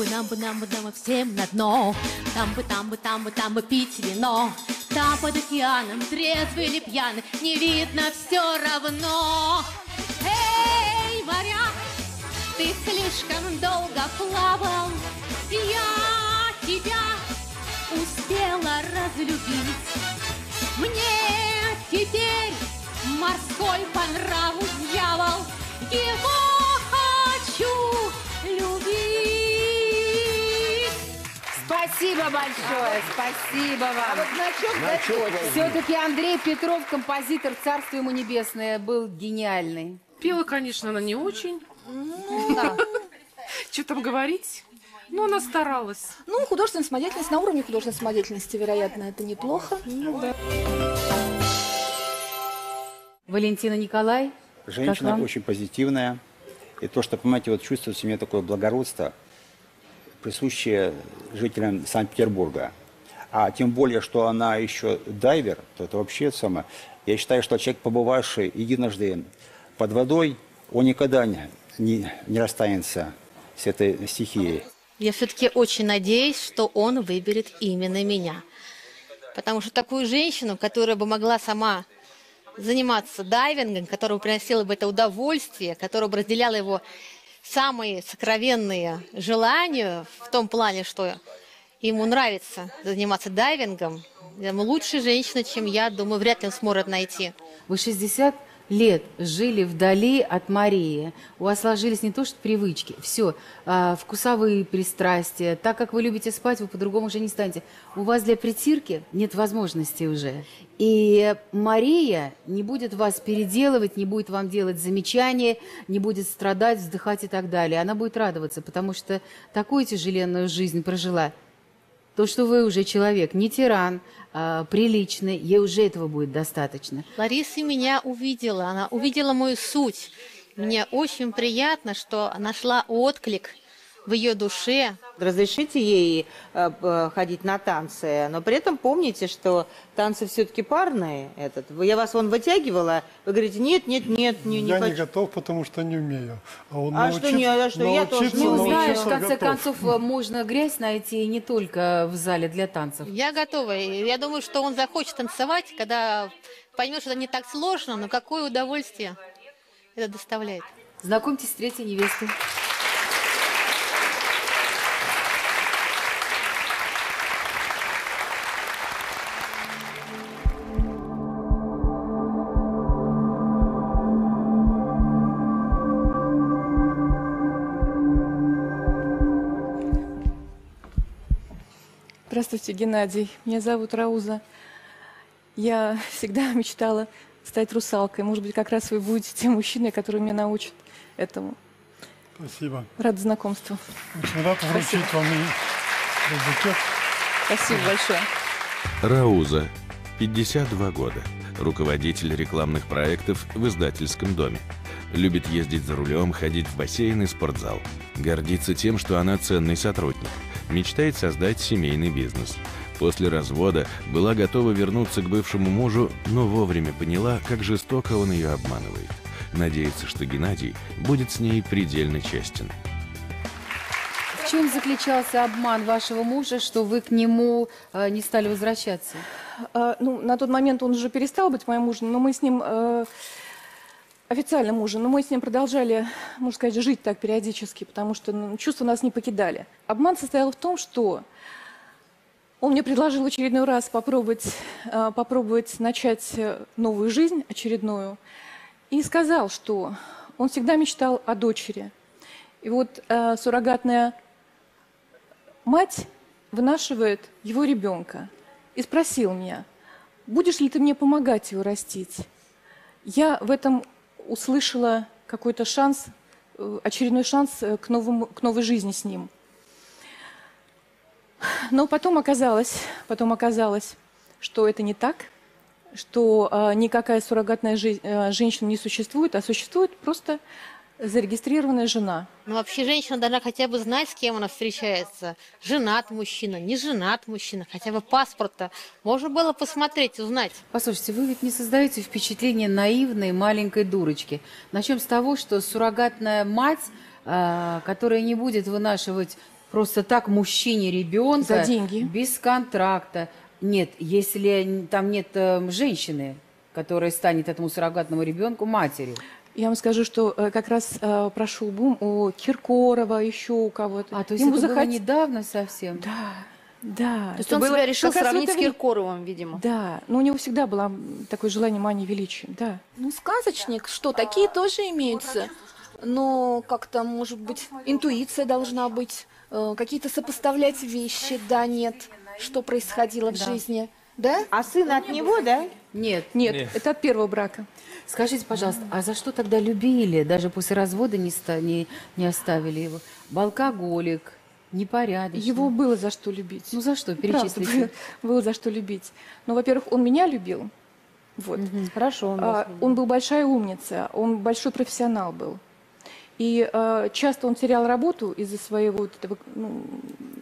Бы, нам бы, нам бы, нам бы всем на дно. Там бы, там бы, там бы, там бы пить вино. Там под океаном, трезвый или пьяный, не видно все равно. Эй, моряк, ты слишком долго плавал. Я тебя успела разлюбить. Мне теперь морской по нраву дьявол. Его хочу любить. Спасибо большое, спасибо вам. А вот значок Значок хочется. Все-таки Андрей Петров, композитор «Царство ему небесное», был гениальный. Пела, конечно, она не очень. Что там говорить? Но она старалась. Ну, художественная самодеятельность, на уровне художественной самодеятельности, вероятно, это неплохо. Валентина Николай. Женщина очень позитивная. И то, что, понимаете, вот чувствуется в себе такое благородство, присущее жителям Санкт-Петербурга. А тем более, что она еще дайвер, то это вообще самое. Я считаю, что человек, побывавший единожды под водой, он никогда не, не расстанется с этой стихией. Я все-таки очень надеюсь, что он выберет именно меня. Потому что такую женщину, которая бы могла сама заниматься дайвингом, которая бы приносила бы это удовольствие, которая бы разделяла его самые сокровенные желания в том плане, что ему нравится заниматься дайвингом, лучше женщина, чем я, думаю, вряд ли он сможет найти. Вы 60 лет жили вдали от Марии, у вас сложились не то что привычки, все, а, вкусовые пристрастия, так как вы любите спать, вы по-другому уже не станете. У вас для притирки нет возможности уже. И Мария не будет вас переделывать, не будет вам делать замечания, не будет страдать, вздыхать и так далее. Она будет радоваться, потому что такую тяжеленную жизнь прожила. То, что вы уже человек, не тиран, а, приличный, ей уже этого будет достаточно. Лариса меня увидела, она увидела мою суть. Мне очень приятно, что нашла отклик в ее душе. Разрешите ей э, ходить на танцы, но при этом помните, что танцы все-таки парные. Этот. Я вас вон вытягивала, вы говорите, нет, нет, нет, не, не Я хочу. не готов, потому что не умею. А, он А что не- а что, я тоже не Ну, умею. знаешь, в конце готов. концов, э, можно грязь найти не только в зале для танцев. Я готова. И Я думаю, что он захочет танцевать, когда поймет, что это не так сложно, но какое удовольствие это доставляет. Знакомьтесь с третьей невестой. Здравствуйте, Геннадий. Меня зовут Рауза. Я всегда мечтала стать русалкой. Может быть, как раз вы будете тем мужчиной, который меня научит этому. Спасибо. Рад знакомству. Очень рад вручить вам и букет. Спасибо большое. Рауза, 52 года, руководитель рекламных проектов в издательском доме. Любит ездить за рулем, ходить в бассейн и спортзал. Гордится тем, что она ценный сотрудник. Мечтает создать семейный бизнес. После развода была готова вернуться к бывшему мужу, но вовремя поняла, как жестоко он ее обманывает. Надеется, что Геннадий будет с ней предельно честен. В чем заключался обман вашего мужа, что вы к нему э, не стали возвращаться? А, ну, на тот момент он уже перестал быть моим мужем, но мы с ним э, официально мужем, но мы с ним продолжали, можно сказать, жить так периодически, потому что ну, чувства нас не покидали. Обман состоял в том, что он мне предложил очередной раз попробовать, э, попробовать начать э, новую жизнь, очередную, и сказал, что он всегда мечтал о дочери. И вот э, суррогатная мать вынашивает его ребенка и спросил меня, будешь ли ты мне помогать его растить? Я в этом услышала какой-то шанс, э, очередной шанс э, к, новому, к новой жизни с ним. Но потом оказалось, потом оказалось, что это не так, что э, никакая суррогатная женщина не существует, а существует просто зарегистрированная жена. Но вообще женщина должна хотя бы знать, с кем она встречается. Женат мужчина, не женат мужчина, хотя бы паспорта. Можно было посмотреть, узнать. Послушайте, вы ведь не создаете впечатление наивной маленькой дурочки. Начнем с того, что суррогатная мать, а, которая не будет вынашивать просто так мужчине ребенка За деньги. без контракта. Нет, если там нет э, женщины, которая станет этому суррогатному ребенку матерью. Я вам скажу, что э, как раз э, прошел бум у Киркорова, еще у кого-то. А, то есть это было недавно совсем? Да, да. То есть он было себя решил как сравнить с. Киркоровым, видимо. Да, но у него всегда было такое желание мания величия, да. Ну, сказочник, что, такие тоже имеются. Но как-то, может быть, интуиция должна быть, э, какие-то сопоставлять вещи, да, нет, что происходило в Да. жизни. Да? А сын от него, да? Нет. Нет, это от первого брака. Скажите, пожалуйста, а за что тогда любили? Даже после развода не, ста- не, не оставили его. Алкоголик, непорядочный. Его было за что любить. Ну за что? Правда, Перечислите. было, было за что любить. Ну, во-первых, он меня любил. Вот. Хорошо. он А, он был большая умница, он большой профессионал был. И э, часто он терял работу из-за своего вот этого ну,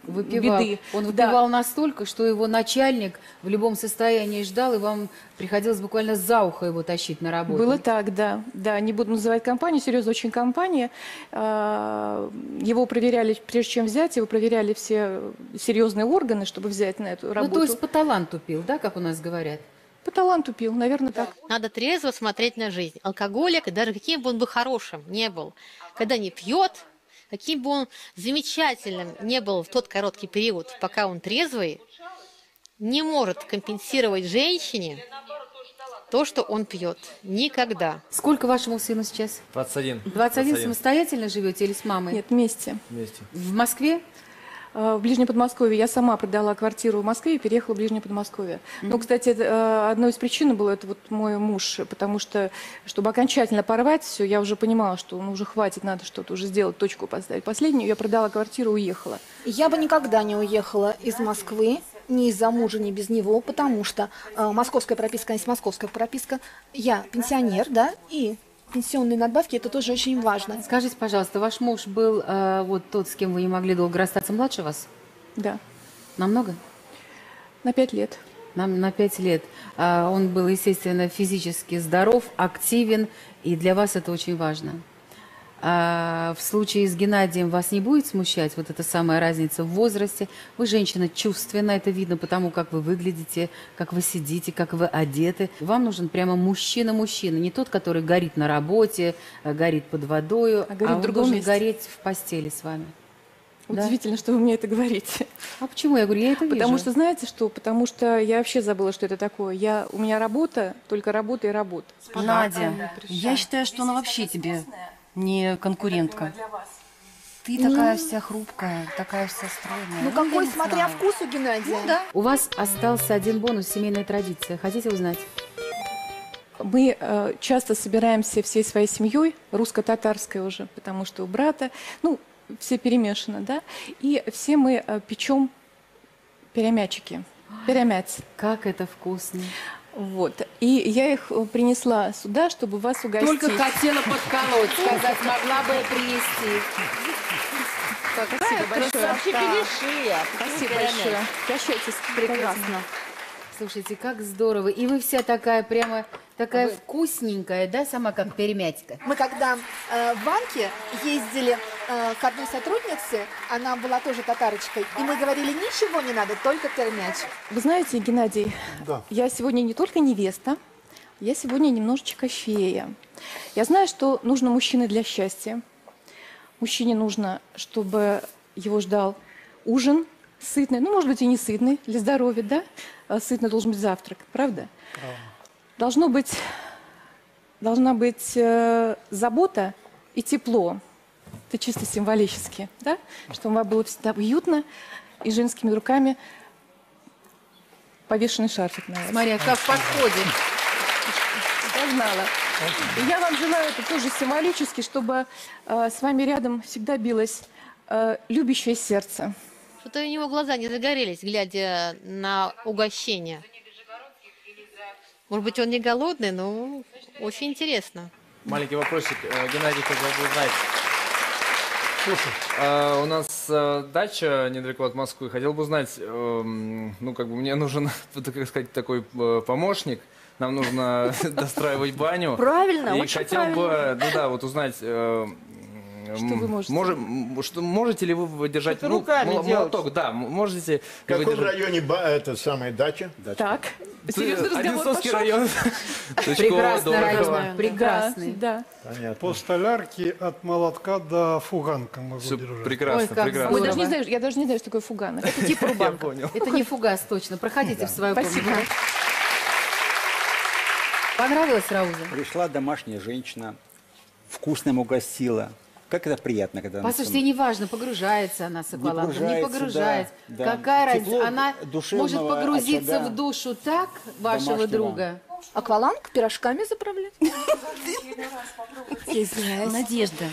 Выпивал. беды. Он Да. выпивал настолько, что его начальник в любом состоянии ждал, и вам приходилось буквально за ухо его тащить на работу. Было так, да. Да, не буду называть компанию, серьезно, очень компания. А, Его проверяли, прежде чем взять, его проверяли все серьезные органы, чтобы взять на эту работу. Ну, то есть по таланту пил, да, как у нас говорят? По таланту пил, наверное, так. Надо трезво смотреть на жизнь. Алкоголик, даже каким бы он бы хорошим не был, когда не пьет, каким бы он замечательным не был в тот короткий период, пока он трезвый, не может компенсировать женщине то, что он пьет. Никогда. Сколько вашему сыну сейчас? 21. 21 самостоятельно живете или с мамой? Нет, вместе. Вместе. В Москве? Э, В Ближнем Подмосковье. Я сама продала квартиру в Москве и переехала в Ближнее Подмосковье. Ну, кстати, э, одной из причин было это вот мой муж, потому что, чтобы окончательно порвать все, я уже понимала, что ну, уже хватит, надо что-то уже сделать, точку поставить. Последнюю я продала квартиру, уехала. Я бы никогда не уехала из Москвы, ни из-за мужа, ни без него, потому что э, московская прописка есть московская прописка. Я пенсионер, да, и пенсионные надбавки это тоже очень важно. Скажите, пожалуйста, ваш муж был э, вот тот, с кем вы не могли долго расстаться, младше вас? Да. Намного? На пять лет. На, на пять лет. А, он был, естественно, физически здоров, активен, и для вас это очень важно. А в случае с Геннадием вас не будет смущать вот эта самая разница в возрасте? Вы женщина чувственная, это видно потому, как вы выглядите, как вы сидите, как вы одеты. Вам нужен прямо мужчина-мужчина, не тот, который горит на работе, э, горит под водою, А горит в он другом должен месте. гореть в постели с вами. Да? Удивительно, что вы мне это говорите. А почему? Я говорю, я это Потому вижу. что, знаете что? Потому что я вообще забыла, что это такое. Я, у меня работа, только работа и работа. Надя, я считаю, что она вообще тебе не конкурентка. Ты такая вся хрупкая, такая вся стройная. Ну я какой, смотря знаю. вкус у Геннадия. Ну да. У вас остался один бонус семейная традиция. Хотите узнать? Мы э, часто собираемся всей своей семьей, русско-татарской уже, потому что у брата, ну, все перемешано, да, и все мы э, печем перемячики, перемяц. Как это вкусно. Вот. И я их э, принесла сюда, чтобы вас угостить. Только хотела подколоть, сказать, могла бы принести. Спасибо большое. Спасибо большое. Прощайтесь. Прекрасно. Слушайте, как здорово. И вы вся такая прямо, такая вкусненькая, да, сама как перемятька. Мы когда э, в банке ездили э, к одной сотруднице, она была тоже татарочкой, и мы говорили, ничего не надо, только термяч. Вы знаете, Геннадий, Да. я сегодня не только невеста, я сегодня немножечко фея. Я знаю, что нужно мужчине для счастья. Мужчине нужно, чтобы его ждал ужин сытный, ну, может быть, и не сытный, для здоровья, да? А Сытный должен быть завтрак, правда? Должно быть, должна быть э, забота и тепло. Это чисто символически, да? Чтобы вам было всегда уютно и женскими руками повешенный шарфик на вас. Смотри, как подходит. Я знала. И я вам желаю это тоже символически, чтобы э, с вами рядом всегда билось э, любящее сердце. Что-то у него глаза не загорелись, глядя на угощение. Может быть, он не голодный, но очень интересно. Маленький вопросик. Э, Геннадий хотел бы узнать. Слушай, А, у нас э, дача недалеко от Москвы. Хотел бы узнать, эм, ну, как бы мне нужен, так сказать, такой э, помощник. Нам нужно достраивать баню. Правильно, И очень хотел бы, правильно. ну да, вот узнать, э, Что вы можете? може- м, что, можете ли вы выдержать Что-то ну, руками мол- делать. молоток? Да, можете В каком выдержать? районе ба- это самая дача? Так, серьезный разговор пошел. район. Прекрасный район, прекрасный. Да, Понятно. по столярке от молотка до фуганка могу Все держать. прекрасно, прекрасно. Ой, даже не знаю, я даже не знаю, что такое фуган. Это типа рубанка. Это не фугас, точно. Проходите в свою Спасибо. комнату. Понравилось, Рауза? Пришла домашняя женщина, вкусно ему угостила. Как это приятно, когда она Послушайте, сама- неважно, погружается она с аквалангом, не погружается, погружается. да, да. Какая Тепло разница? Она может погрузиться очага в душу так вашего друга. Акваланг пирожками заправлять? Надежда,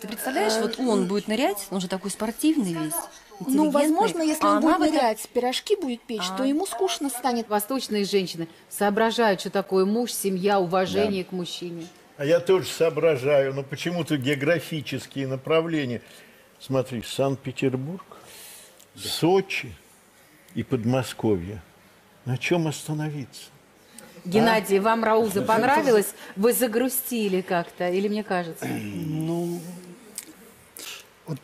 ты представляешь, вот он будет нырять, он же такой спортивный весь, Ну, возможно, если а он она будет в это- нырять, пирожки будет печь, то А. ему скучно станет. Восточные женщины соображают, что такое муж, семья, уважение к мужчине. А я тоже соображаю, но почему-то географические направления. Смотри, Санкт-Петербург, Сочи и Подмосковье. На чем остановиться? Геннадий, вам Рауза понравилась? Вы загрустили как-то, или мне кажется? Ну, вот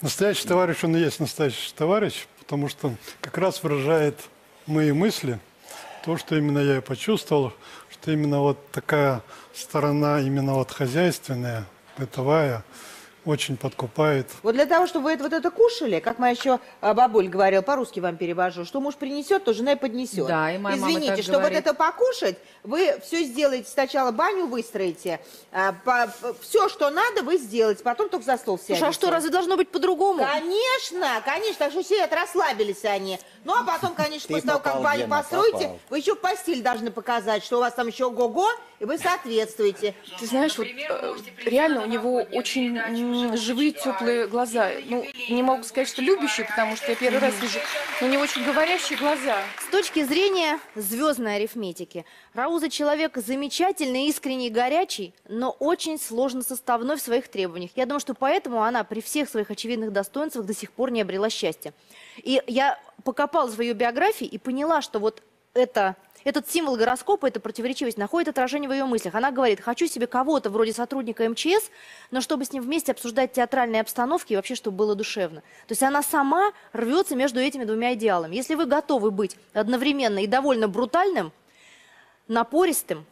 настоящий товарищ, он и есть настоящий товарищ, потому что как раз выражает мои мысли, то, что именно я и почувствовал, что именно вот такая сторона, именно вот хозяйственная, бытовая, очень подкупает. Вот для того, чтобы вы это, вот это кушали, как моя еще а, бабуль говорила, по-русски вам перевожу, что муж принесет, то жена и поднесет. Да, и моя мама Извините, так чтобы говорит. вот это покушать, вы все сделаете, сначала баню выстроите, а, по- все, что надо, вы сделаете, потом только за стол сядете. Слушай, а что, разве должно быть по-другому? Конечно, конечно, так что все это расслабились они. Ну, а потом, конечно, после того, как баню построите, вы еще постель должны показать, что у вас там еще го-го, и вы соответствуете. Ты знаешь, вот э, реально у него очень живые, теплые глаза. Ну, не могу сказать, что любящие, потому что я первый раз вижу, но него очень говорящие глаза. С точки зрения звездной арифметики, Рауза человек замечательный, искренний, горячий, но очень сложно составной в своих требованиях. Я думаю, что поэтому она при всех своих очевидных достоинствах до сих пор не обрела счастья. И я покопалась в ее биографии и поняла, что вот это, этот символ гороскопа, эта противоречивость находит отражение в ее мыслях. Она говорит, хочу себе кого-то вроде сотрудника МЧС, но чтобы с ним вместе обсуждать театральные обстановки и вообще, чтобы было душевно. То есть она сама рвется между этими двумя идеалами. Если вы готовы быть одновременно и довольно брутальным, напористым,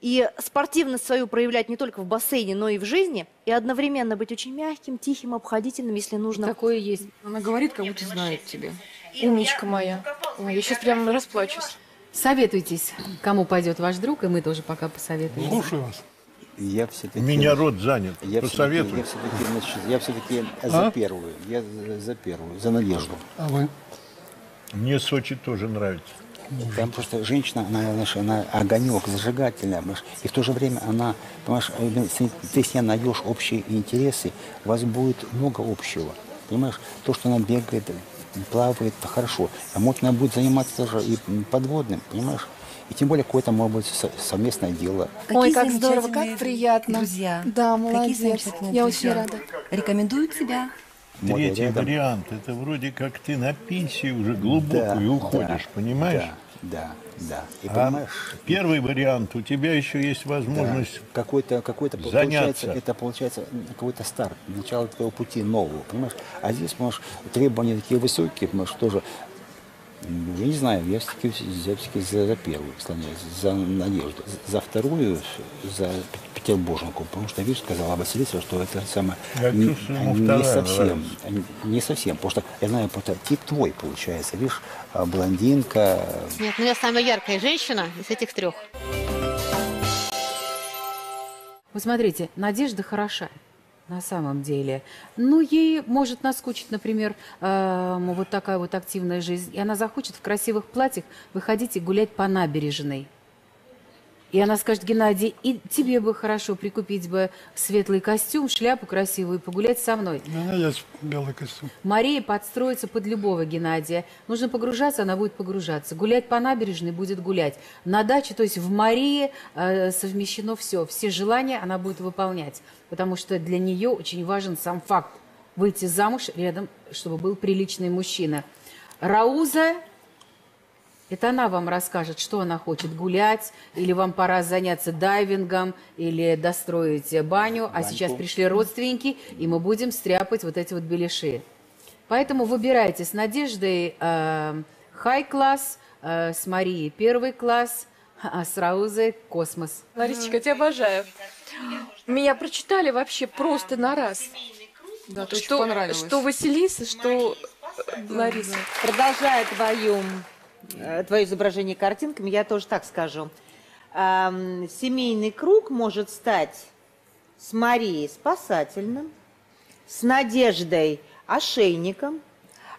и спортивность свою проявлять не только в бассейне, но и в жизни, и одновременно быть очень мягким, тихим, обходительным, если нужно. Такое есть. Она говорит, как будто знает тебя. Умничка моя. Ой, я сейчас прямо расплачусь. Советуйтесь, кому пойдет ваш друг, и мы тоже пока посоветуем. Слушаю вас. Я все-таки... Меня рот занят. Я Посоветуй. все-таки, я все-таки, я все-таки за А? первую. Я за, за первую, за надежду. А вы? Мне Сочи тоже нравится. Там просто женщина, она, знаешь, она огонек, зажигательная, понимаешь, и в то же время она, понимаешь, э, если ты с ней найдешь общие интересы, у вас будет много общего, понимаешь, то, что она бегает, плавает, хорошо, а может она будет заниматься тоже и подводным, понимаешь, и тем более какое-то, может быть, со- совместное дело. Ой, Какие как здорово, как приятно. Друзья. Да, Какие молодец. замечательные Я друзья. очень рада. Рекомендую тебя. Третий вариант, это вроде как ты на пенсии уже глубокую Да, уходишь, да, понимаешь? Да, да. И А понимаешь, первый вариант, у тебя еще есть возможность Да, какой-то, какой-то заняться. получается, это получается какой-то старт, начало твоего пути нового, понимаешь? А здесь, можешь, требования такие высокие, понимаешь, тоже, я не знаю, я все-таки, я все-таки за, за первую склоняюсь, за надежду, за вторую, за петербурженку, потому что, видишь, сказала Василиса, что это самое, Я чувствую, не вторая совсем, не совсем, потому что я знаю, просто тип твой получается, видишь, блондинка, Нет, ну я самая яркая женщина из этих трех. Вот смотрите, Надежда хороша на самом деле. Ну, ей может наскучить, например, эм, вот такая вот активная жизнь. И она захочет в красивых платьях выходить и гулять по набережной. И она скажет, Геннадий, и тебе бы хорошо прикупить бы светлый костюм, шляпу красивую погулять со мной. У меня есть белый костюм. Мария подстроится под любого Геннадия. Нужно погружаться, она будет погружаться. Гулять по набережной будет гулять. На даче, то есть в Марии э, совмещено все. Все желания она будет выполнять. Потому что для нее очень важен сам факт. Выйти замуж рядом, чтобы был приличный мужчина. Рауза, это она вам расскажет, что она хочет гулять, или вам пора заняться дайвингом, или достроить баню, а Баньку. сейчас пришли родственники, и мы будем стряпать вот эти вот беляши. Поэтому выбирайте с Надеждой э, хай-класс, э, с Марией первый класс, а с Раузой космос. Ларисочка, я тебя обожаю. Меня прочитали вообще просто на раз. Да, Что, понравилось. что Василиса, что э, Лариса. Продолжая твою, э, твое изображение картинками, я тоже так скажу. Семейный круг может стать с Марией спасательным, с Надеждой ошейником,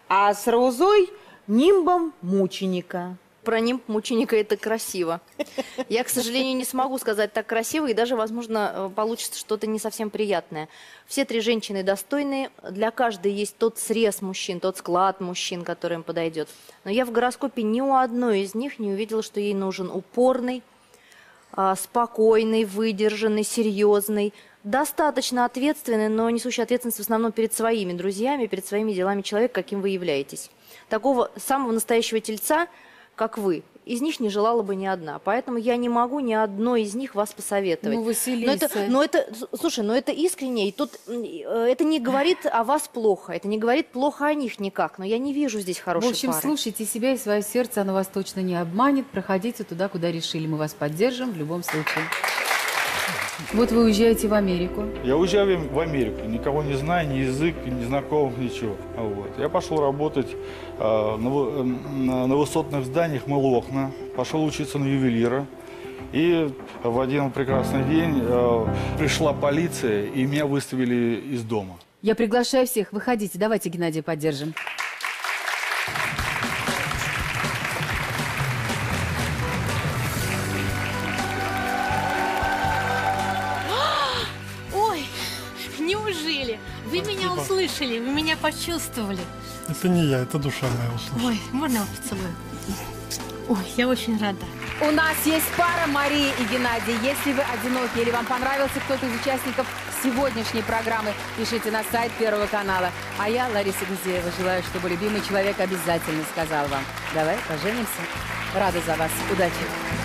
а с Розой нимбом мученика. Про нимб мученика это красиво. Я, к сожалению, не смогу сказать так красиво, и даже, возможно, э, получится что-то не совсем приятное. Все три женщины достойные, для каждой есть тот срез мужчин, тот склад мужчин, который им подойдет. Но я в гороскопе ни у одной из них не увидела, что ей нужен упорный, а, спокойный, выдержанный, серьезный, достаточно ответственный, но несущий ответственность в основном перед своими друзьями, перед своими делами человек, каким вы являетесь. Такого самого настоящего тельца, как вы, из них не желала бы ни одна. Поэтому я не могу ни одной из них вас посоветовать. Ну, но Василиса. это, но это, слушай, но это искренне, и тут э, это не говорит о вас плохо, это не говорит плохо о них никак, но я не вижу здесь В хорошей общем, пары. слушайте себя и свое сердце, оно вас точно не обманет. Проходите туда, куда решили. Мы вас поддержим в любом случае. Вот вы уезжаете в Америку. Я уезжаю в Америку, никого не знаю, ни язык, ни знакомых, ничего. Вот. Я пошел работать э, на, на- высотных зданиях Мылохна, пошел учиться на ювелира. И в один прекрасный день э, пришла полиция, и меня выставили из дома. Я приглашаю всех, выходите, давайте Геннадия поддержим. Услышали, вы меня почувствовали. Это не я, это душа моя услышала. Ой, можно я поцелую? Ой, я очень рада. У нас есть пара Марии и Геннадий. Если вы одиноки или вам понравился кто-то из участников сегодняшней программы, пишите на сайт Первого канала. А я, Лариса Гузеева, желаю, чтобы любимый человек обязательно сказал вам. Давай поженимся. Рада за вас. Удачи.